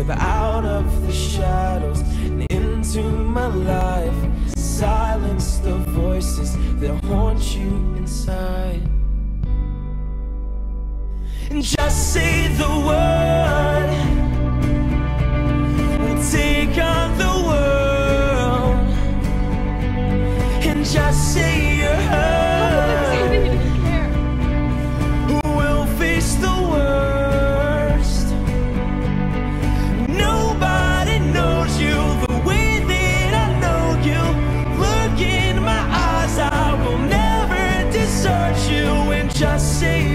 Step out of the shadows and into my life. Silence the voices that haunt you inside. And just say the word. We'll take on the world. And just say desert you. And just say.